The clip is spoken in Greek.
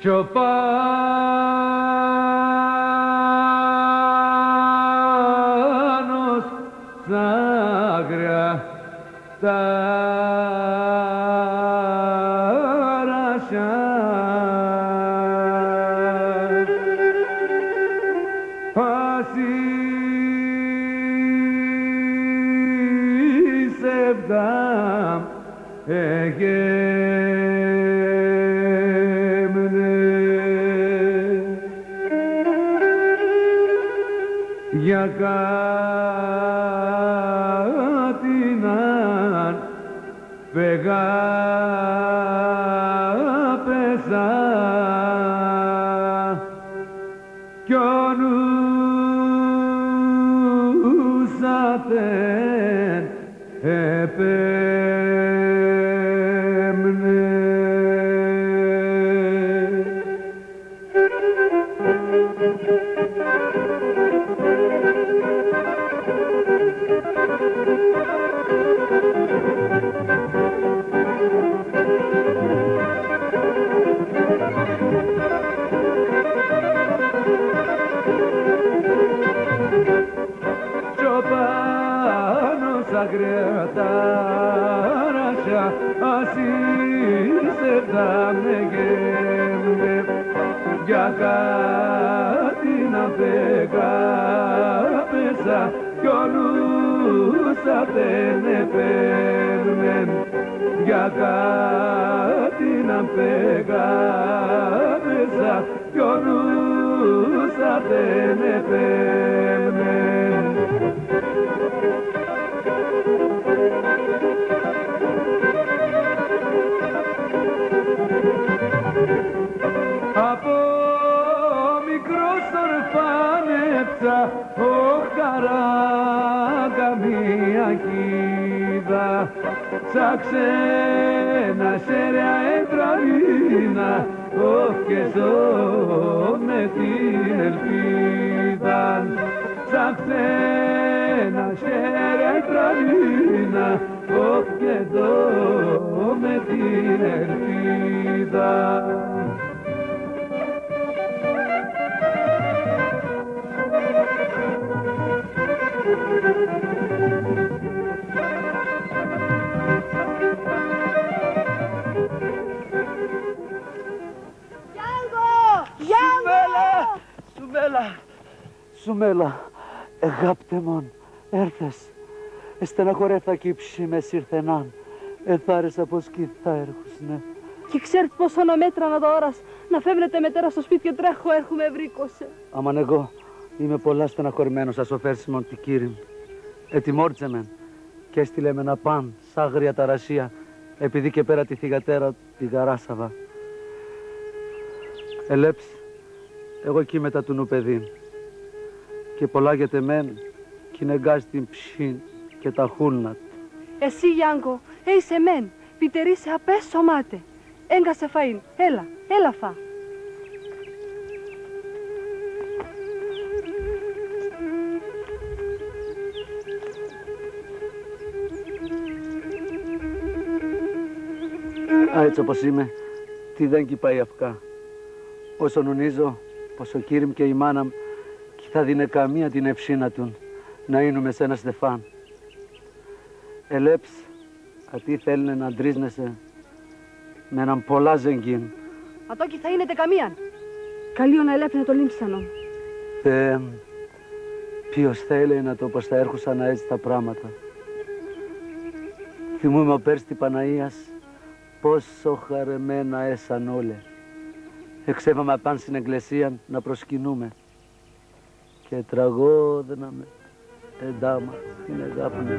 κι άγρια τα ρασιά ασύσευτα εγέμνε. Για κάτι να πεγάπεσα κι ο αγραία τα ρασιά ασύσευτα με γέμνε. Για κάτι να πεγάπεσα κι ο νους δεν επέμνε για κάτι να πεγάπεσα κι ο νους δεν επέμνε ορφάνεψα ο χαράγκα μία κίδα. Σαν ξένα σέρια έντρανα όχ και ζω με την ελπίδα. Σαν ξένα σέρια έντρανα όχ και ζω με την ελπίδα Σουμέλα! Σουμέλα! Σουμέλα, εγάπτε μον, έρθες. Εστεναχωρέθα κι ψη μες σύρθεναν. Εθάρεσα πως κι θα έρχουσνε. Και ξέρετε πόσο να μέτρανα τα ώρας να φεύγετε μετέρα στο σπίτι και τρέχω έρχομαι βρήκωσε. Αμαν εγώ είμαι πολλά στεναχωρημένος ας οφέρσιμον τη κύριε μου. Ετοιμόρτσε μεν και έστειλε με να παν σ' άγρια ταρασία επειδή και πέρα τη θυγατέρα τη γαράσαβα. Ελέψ, εγώ εκεί μετά του νου παιδί και πολλάγεται μεν κι νεγκάς την ψήν και τα χούλνατ. Εσύ Γιάνκο, είσαι μεν, πιτερίσε απέσω μάτε. Έγκασε φαΐν, έλα, έλα φά. Α, έτσι όπως είμαι, τι δεν κυπάει αυκά. Όσο νομίζω πως ο κύριμ και η μάνα μου κι θα δίνε καμία την ευσύνα του να είναι σε ένα στεφάν. Ελέψ, ατί θέλουν να ντρίζνεσαι με έναν πολλά ζεγγίν. Ατόκι θα είναι καμίαν. Καλείο να ελέπνε το λίμψανο. Θεέ μου, ποιος θέλει να το πως θα έρχουσαν έτσι τα πράγματα. Θυμούμαι ο Πέρστη Παναΐας πόσο χαρεμένα έσαν όλοι. Εξέβαμε απάν στην εκκλησία να προσκυνούμε και τραγόδναμε εντάμα την αγάπη μου.